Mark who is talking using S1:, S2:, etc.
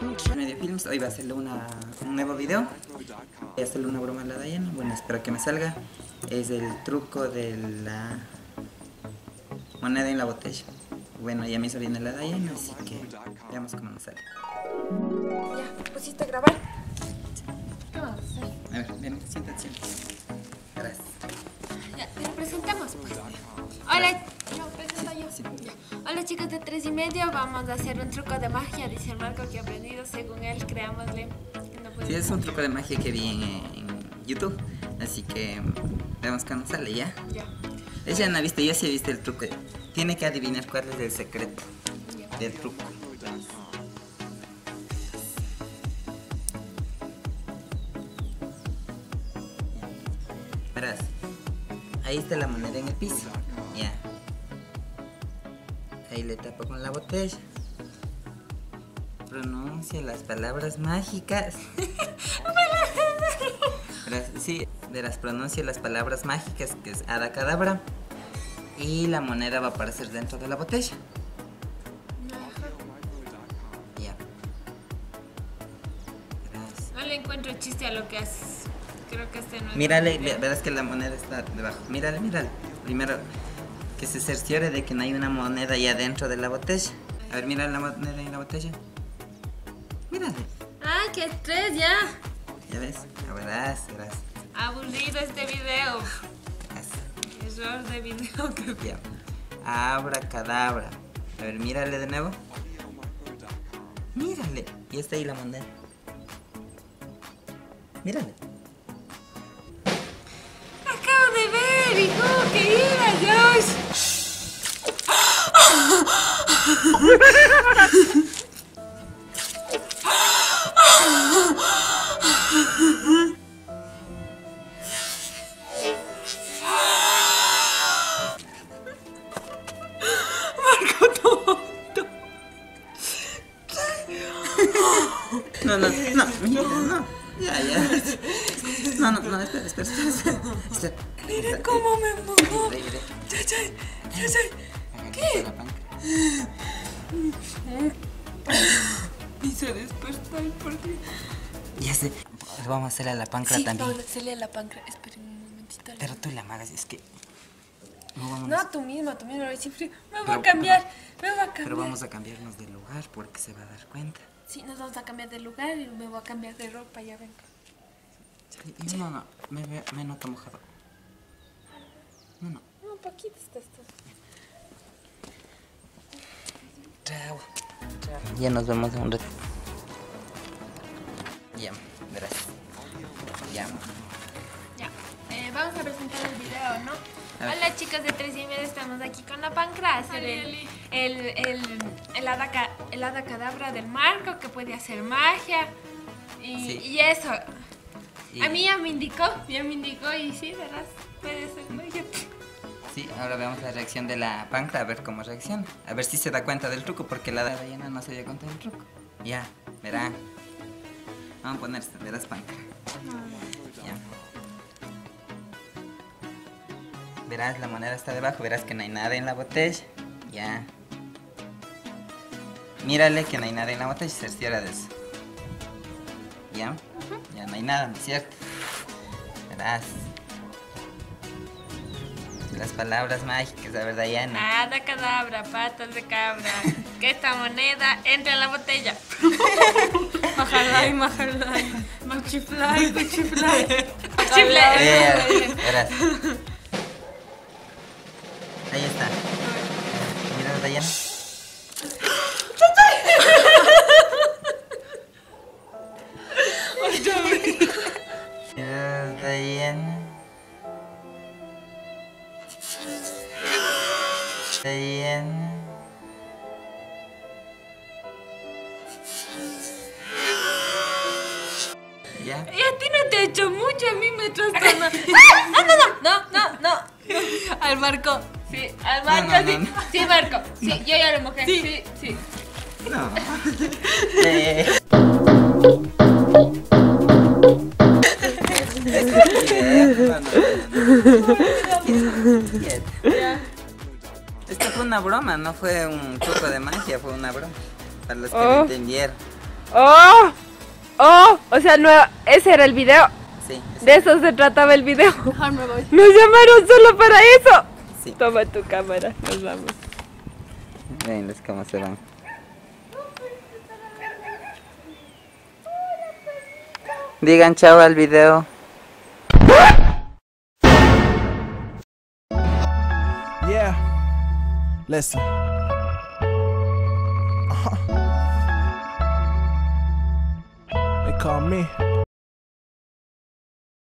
S1: Medio Films, hoy va a hacerle una, un nuevo video. Voy a hacerle una broma a la Diana. Bueno, espero que me salga. Es el truco de la moneda en la botella. Bueno, ya me hizo bien la Diana, así que veamos cómo nos sale.
S2: Ya, pusiste a grabar. ¿Qué vamos a hacer?
S1: A ver, ven, siéntate, siéntate. Gracias.
S2: Ya, te lo presentamos pues. Hola, De tres y medio, vamos a hacer un truco de magia, dice el Marco que ha aprendido, según él, creámosle. no
S1: Sí, es un truco de magia que vi en, en YouTube. Así que veamos cómo sale ya.
S2: Ya.
S1: Ella no ha visto, yo sí he visto el truco. Tiene que adivinar cuál es el secreto
S2: ya.
S1: del truco. Verás, ahí está la moneda en el piso. Ya. Ahí le tapo con la botella. Pronuncia las palabras mágicas. Sí, verás, pronuncia las palabras mágicas que es Ada Cadabra. Y la moneda va a aparecer dentro de la botella. Ya.
S2: No le encuentro chiste a lo que haces. Creo que este no es.
S1: Mírale, verás que la moneda está debajo. Mírale, mírale. Primero, que se cerciore de que no hay una moneda ya dentro de la botella. A ver, mira la moneda en la botella. Mírale.
S2: ¡Ay, qué estrés ya!
S1: Ya ves, ya verás, verás.
S2: Aburrido este video.
S1: Eso,
S2: Error de video que
S1: Ya. Abra cadabra. A ver, mírale de nuevo. Mírale. Y está ahí la moneda. Mírale.
S2: Acabo de ver, hijo, que iba Dios.
S1: No, no, no, no. Ya, ya. No, no, no, espera, espera, espera. espera.
S2: Mira cómo me
S1: ahí,
S2: Ya, ya, ya, ya.
S1: ¿Qué?
S2: Y se despertó el por Dios.
S1: Ya sé. Vamos a hacerle a la pancra
S2: Sí,
S1: también.
S2: vamos a hacerle a la pancra. Esperen un momentito.
S1: Pero tú la amagas, es que. No
S2: No, tú misma, tú misma. Siempre me voy
S1: Pero-
S2: a cambiar. Me voy a cambiar.
S1: pero vamos a cambiarnos de lugar porque se va a dar cuenta.
S2: Sí, nos vamos a cambiar de lugar y me voy a cambiar de ropa. Ya ven.
S1: Chale, No, no, me, me noto mojado. No, no.
S2: No, poquito está esto.
S1: Trae agua. Ya nos vemos en un rato. Ya, verás. Ya.
S2: Ya, eh, vamos a presentar el video, ¿no? Hola chicos de tres y media, estamos aquí con la pancra, hacer el, el, el, el, hada, ca- el hada cadabra del marco que puede hacer magia y,
S1: Sí.
S2: y eso. A mí ya me indicó, ya me indicó y sí, verás, puede ser magia.
S1: Sí, ahora veamos la reacción de la pancra, a ver cómo reacciona. A ver si se da cuenta del truco, porque la de Diana no se dio cuenta del truco. Ya, verá. Vamos a ponerse, verás pancra. Ya. Verás, la moneda está debajo, verás que no hay nada en la botella. Ya. Mírale que no hay nada en la botella, cerciora de eso. Ya. Ya no hay nada, ¿no es cierto? Verás. Las palabras mágicas, la verdad, ya no.
S2: Hada cadabra, patas de cabra, que esta moneda entre en la botella. Majalay, majalay, machifly, machifly.
S1: Eh, verás. Ahí está. Mira, Dayana. Mira, Dayana. Dayana. ¿Ya?
S2: Y a ti no te ha hecho mucho, a mí me trastorna. ¡Ah, no, no! No, no, no. Al Marco. Sí, al Marco,
S1: No, no,
S2: sí.
S1: no,
S2: Sí, Marco. Sí, yo ya lo mojé. Sí, sí.
S1: No. Eh. Fue una broma, no fue un truco de magia, fue una broma. Para los que no entendieron.
S2: ¡Oh! ¡Oh! O sea, no, ese era el video.
S1: Sí.
S2: De eso se trataba el video. Nos llamaron solo para eso.
S1: Sí.
S2: Toma tu cámara, nos vamos.
S1: Ven, cómo se van. Digan chao al video.
S3: Yeah. Listen. Uh-huh. They call me